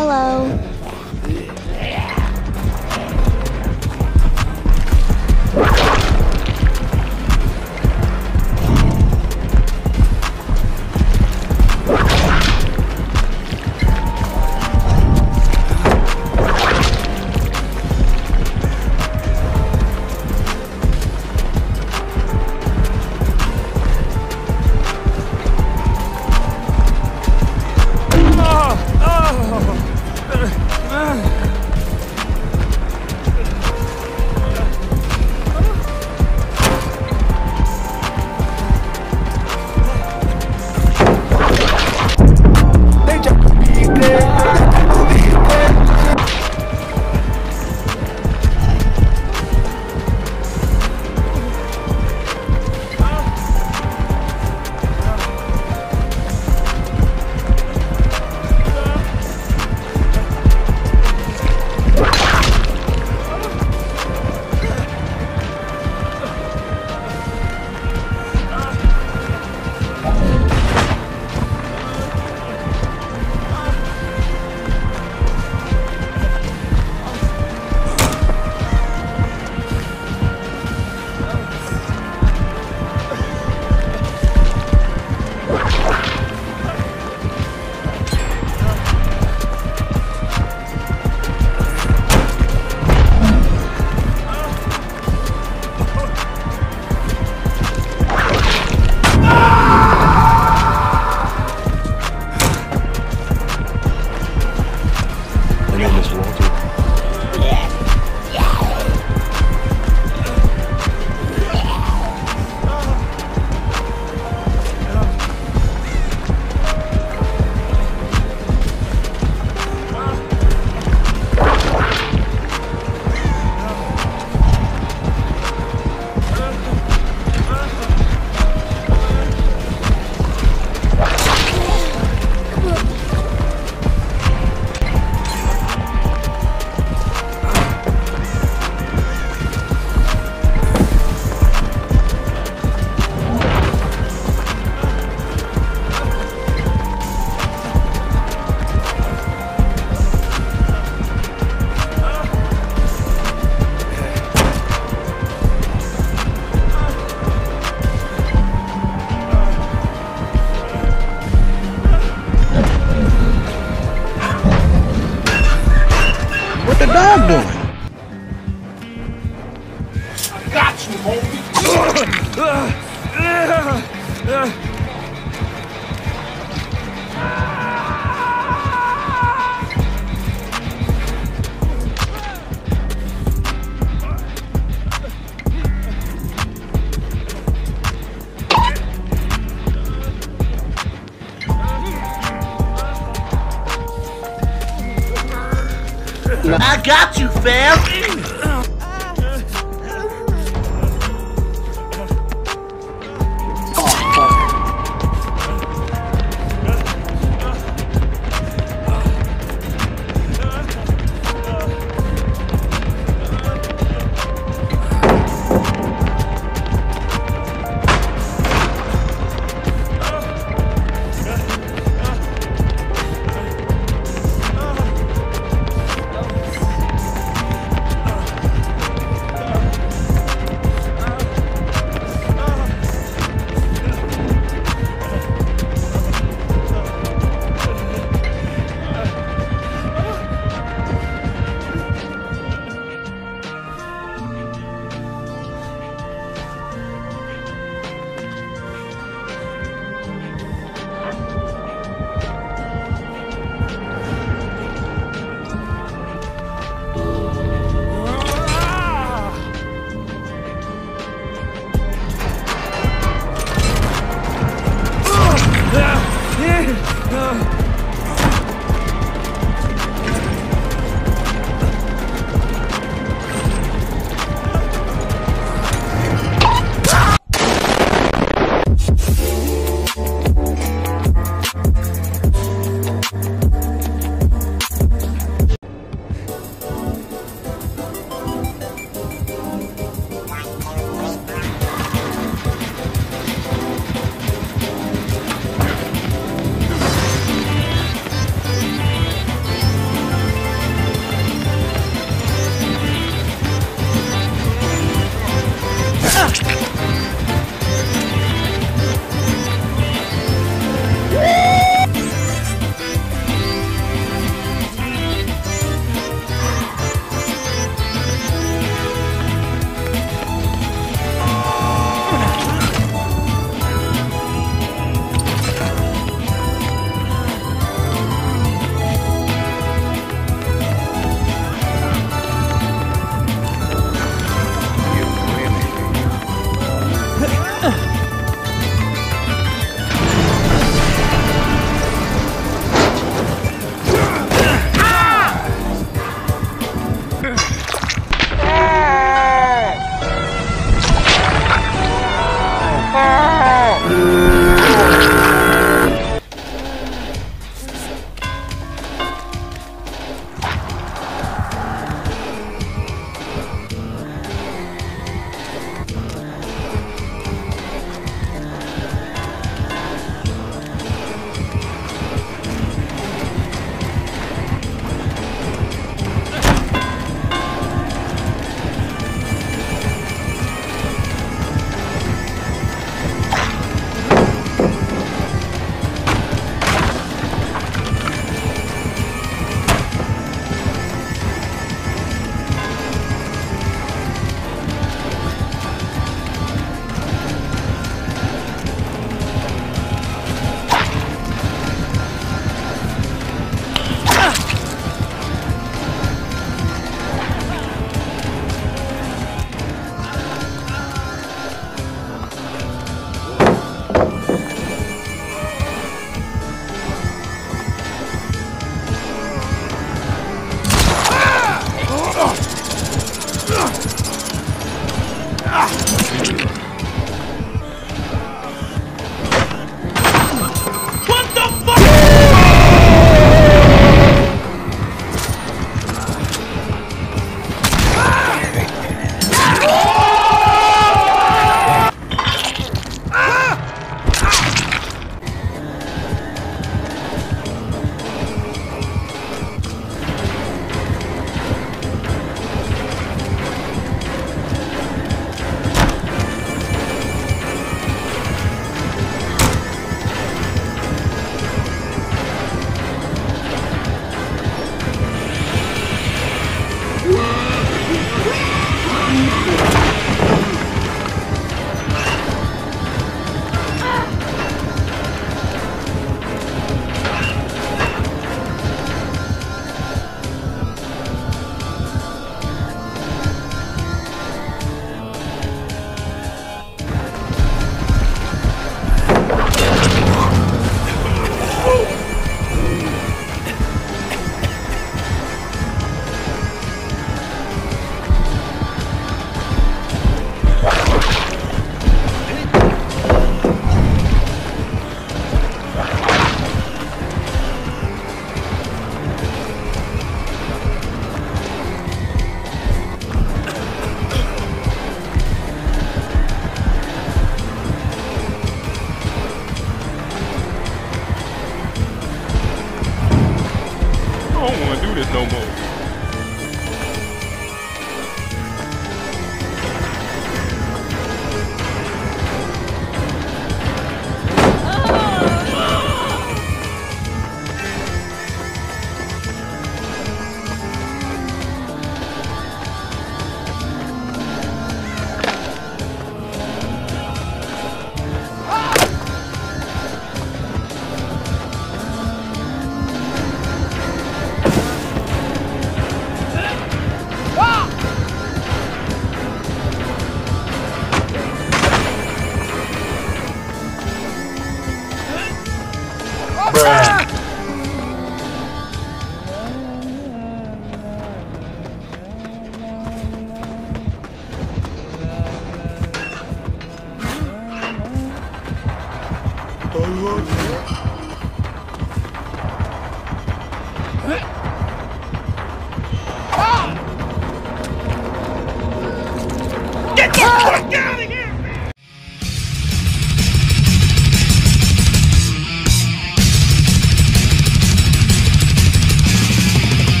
Hello. I got you, fam!